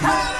Hey!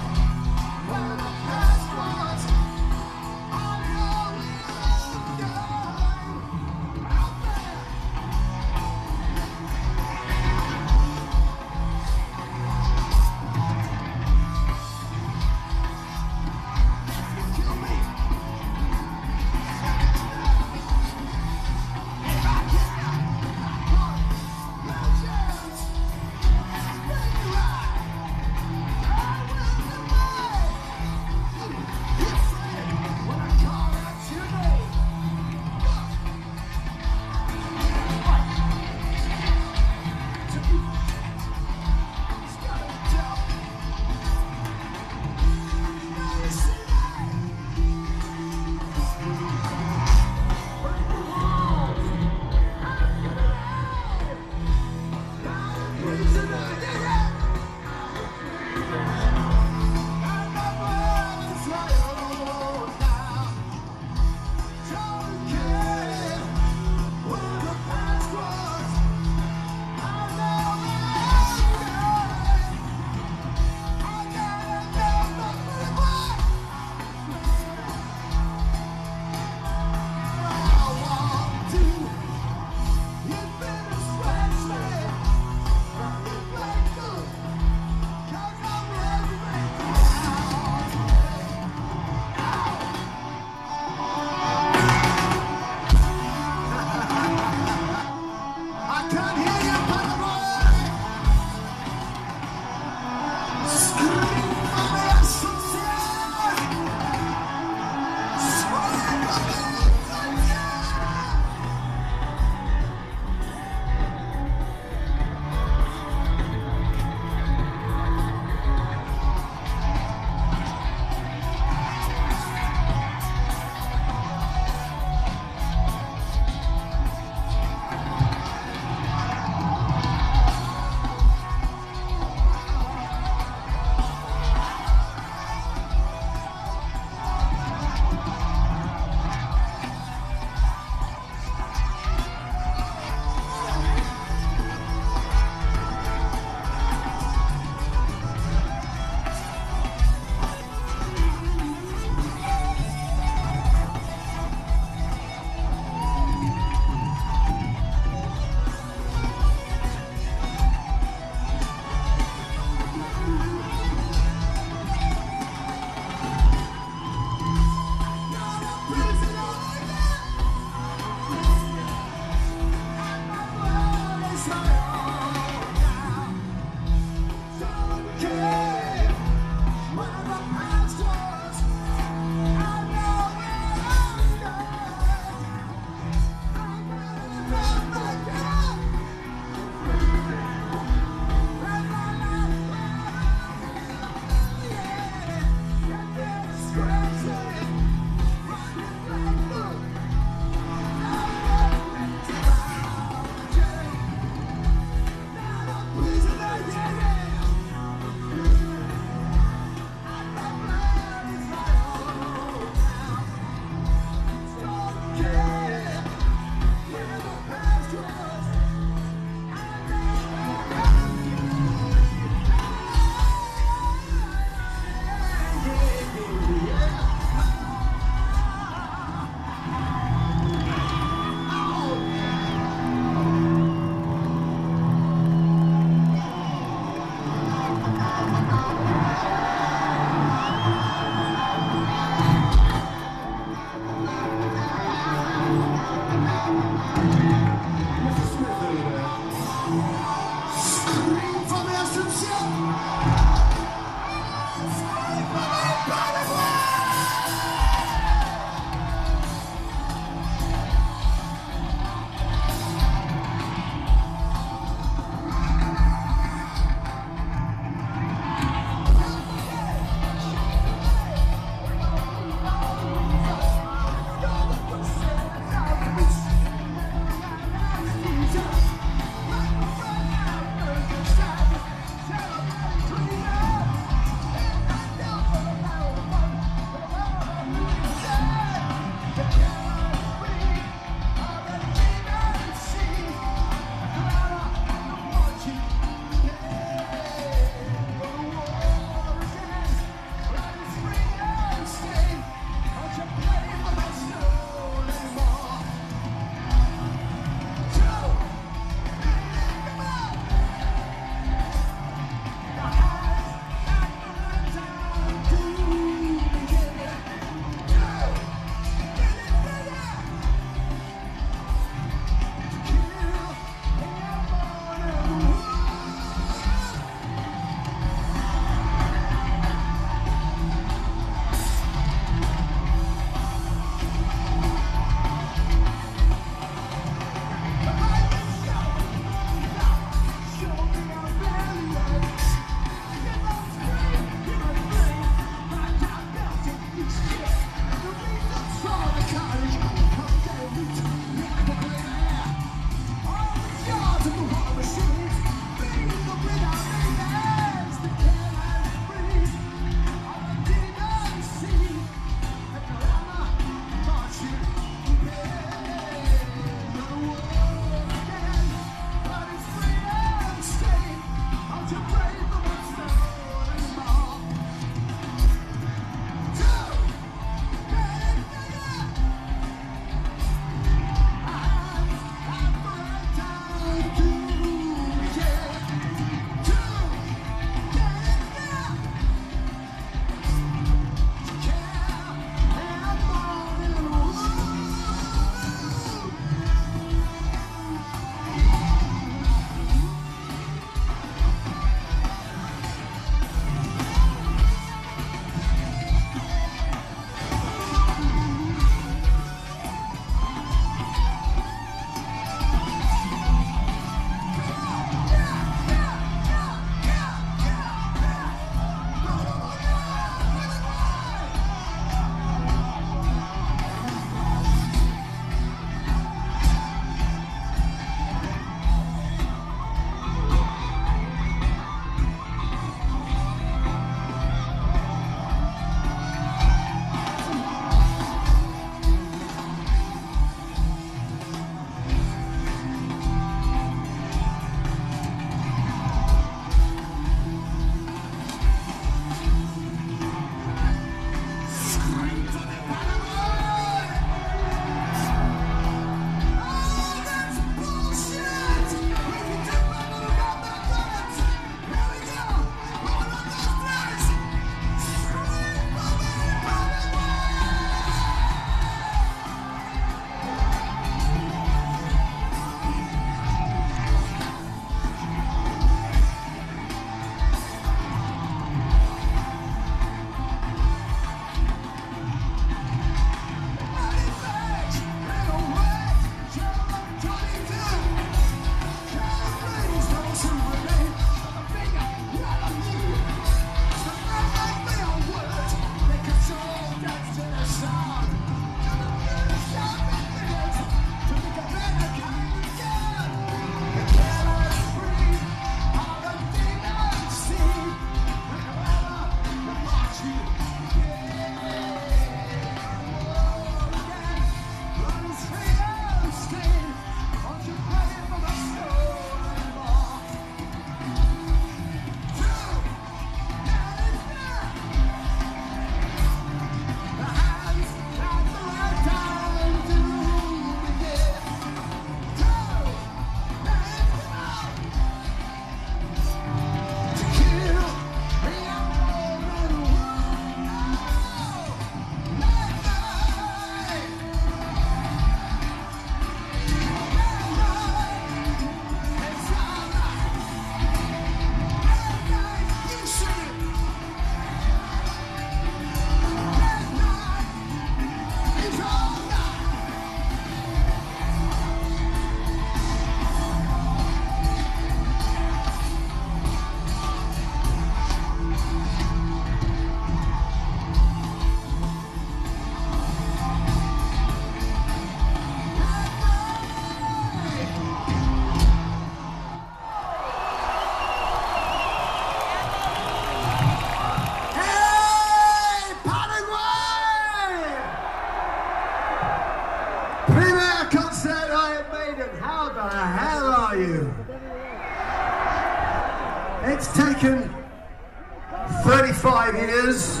35 years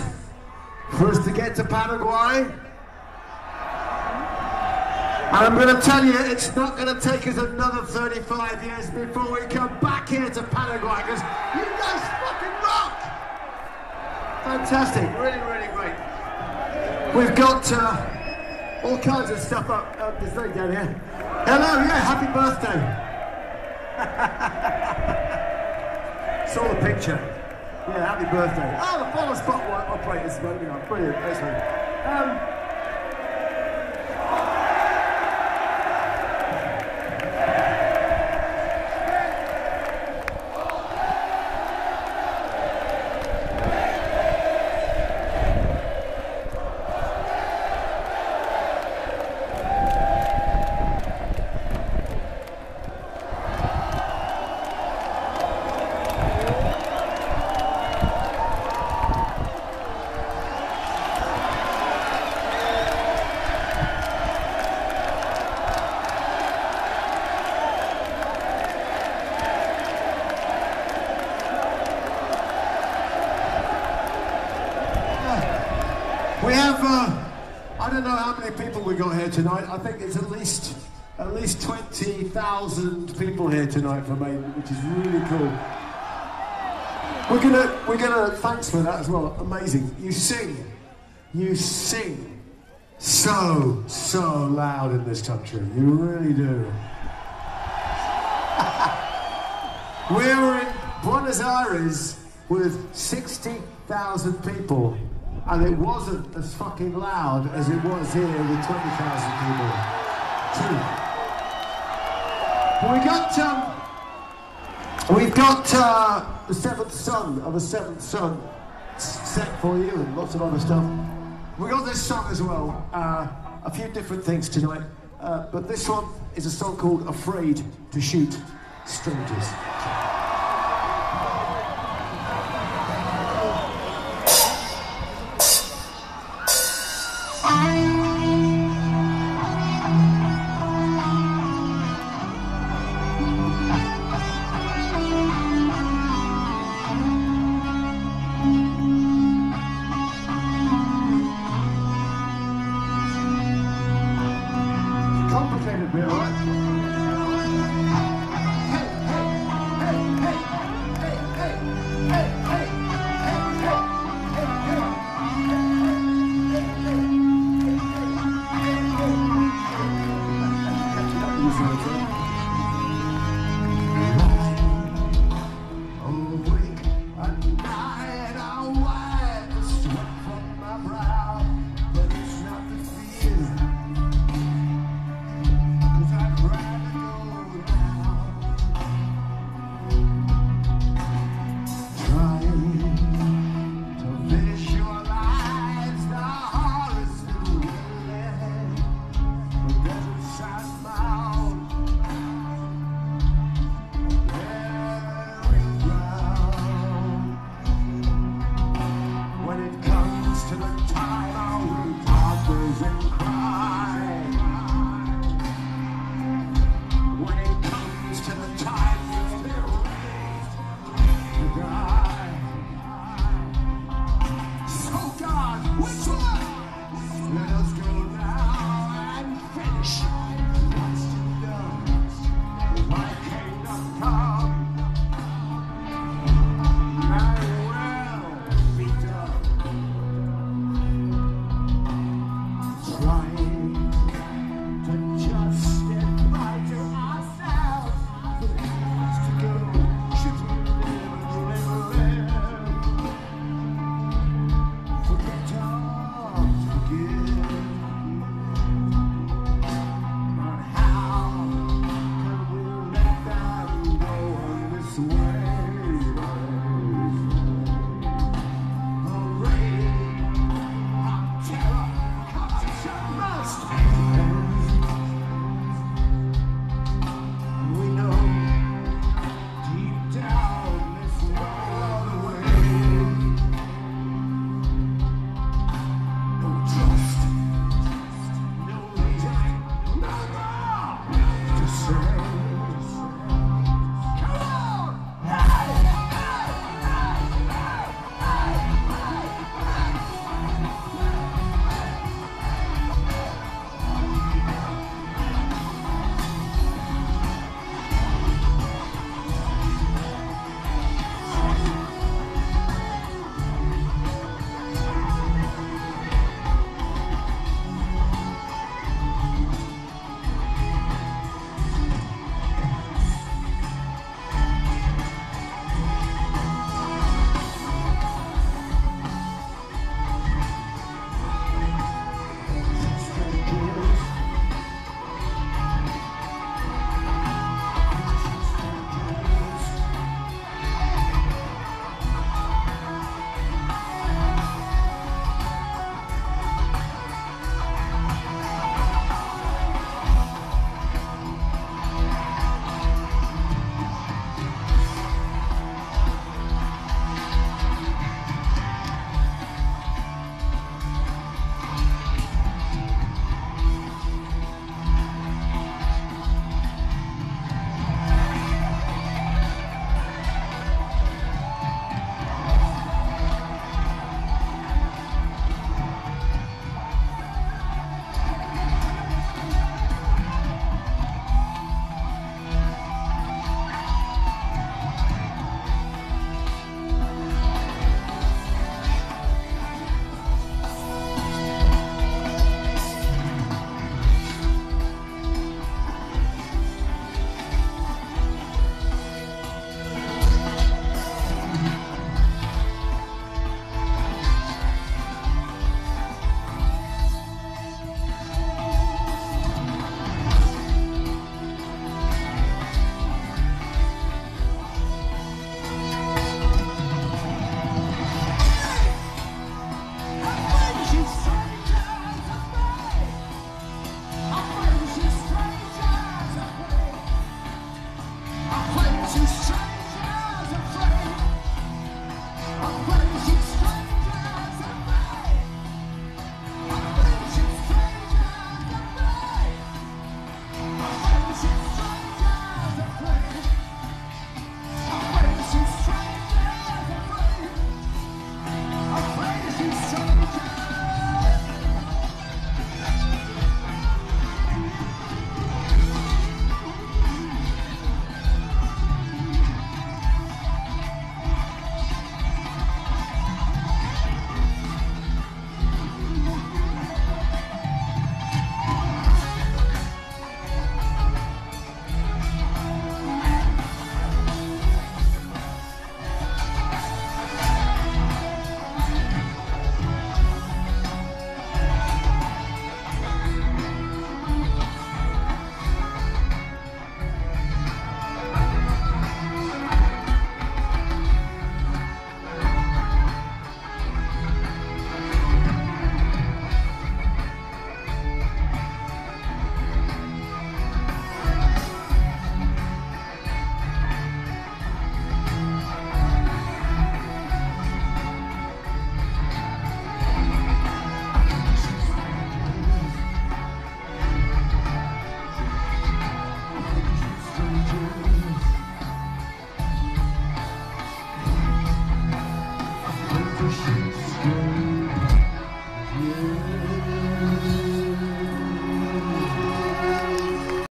for us to get to Paraguay. And I'm going to tell you, it's not going to take us another 35 years before we come back here to Paraguay because you guys fucking rock! Fantastic, really, really great. We've got uh, all kinds of stuff up, up this lady down here. Hello, yeah, happy birthday. Saw the picture. Yeah, happy birthday. Oh, the follow spot operator's voting on. Brilliant, excellent. Um, tonight. I think it's at least at least 20,000 people here tonight for Maiden, which is really cool. We're gonna, we're gonna, thanks for that as well. Amazing. You sing, you sing so, so loud in this country. You really do. we were in Buenos Aires with 60,000 people, and it wasn't as fucking loud as it was here with 20,000 people. True. We got, um, we've got uh, the seventh son of a seventh son set for you, and lots of other stuff. We got this song as well. Uh, a few different things tonight, uh, but this one is a song called "Afraid to Shoot Strangers."